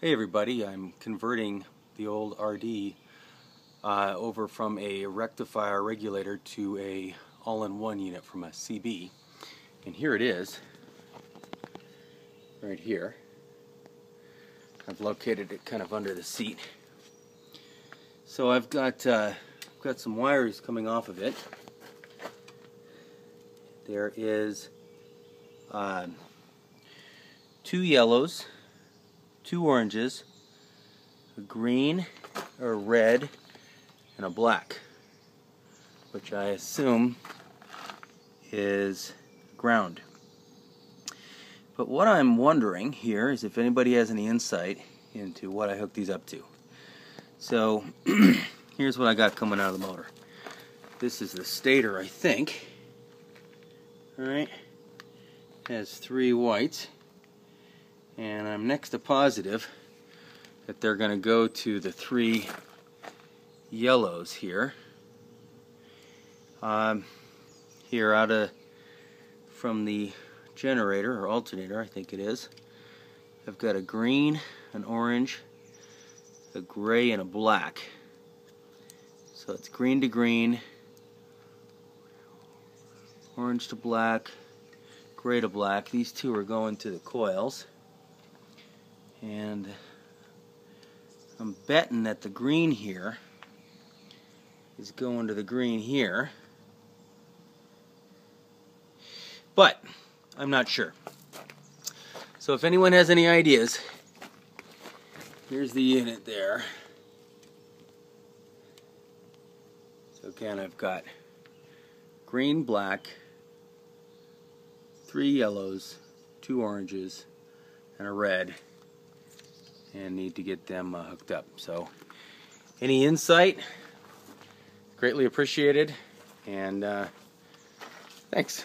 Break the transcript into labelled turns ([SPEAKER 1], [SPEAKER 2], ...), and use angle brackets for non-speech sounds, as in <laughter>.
[SPEAKER 1] Hey everybody, I'm converting the old RD uh, over from a rectifier regulator to a all-in-one unit from a CB. And here it is, right here. I've located it kind of under the seat. So I've got, uh, got some wires coming off of it. There is uh, two yellows two oranges, a green, a red, and a black, which I assume is ground. But what I'm wondering here is if anybody has any insight into what I hooked these up to. So <clears throat> here's what I got coming out of the motor. This is the stator, I think. Alright. Has three whites and I'm next to positive that they're going to go to the three yellows here. Um, here out of from the generator or alternator I think it is I've got a green an orange a gray and a black. So it's green to green orange to black gray to black. These two are going to the coils and I'm betting that the green here is going to the green here. But I'm not sure. So if anyone has any ideas, here's the unit there. So again, I've got green, black, three yellows, two oranges, and a red and need to get them uh, hooked up. So any insight, greatly appreciated, and uh, thanks.